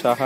ಸಹ